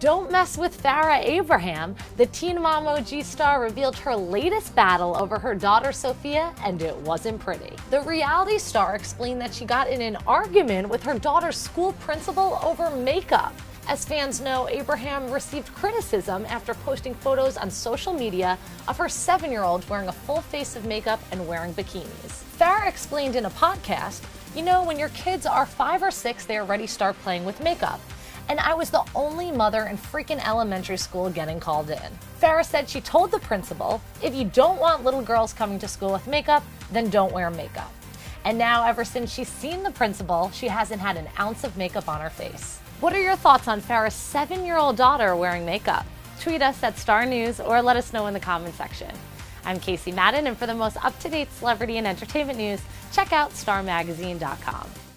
Don't mess with Farrah Abraham. The Teen Mom OG star revealed her latest battle over her daughter Sophia, and it wasn't pretty. The reality star explained that she got in an argument with her daughter's school principal over makeup. As fans know, Abraham received criticism after posting photos on social media of her seven year old wearing a full face of makeup and wearing bikinis. Farrah explained in a podcast you know, when your kids are five or six, they already start playing with makeup and I was the only mother in freaking elementary school getting called in. Farrah said she told the principal, if you don't want little girls coming to school with makeup, then don't wear makeup. And now, ever since she's seen the principal, she hasn't had an ounce of makeup on her face. What are your thoughts on Farrah's seven year old daughter wearing makeup? Tweet us at Star News or let us know in the comment section. I'm Casey Madden, and for the most up to date celebrity and entertainment news, check out starmagazine.com.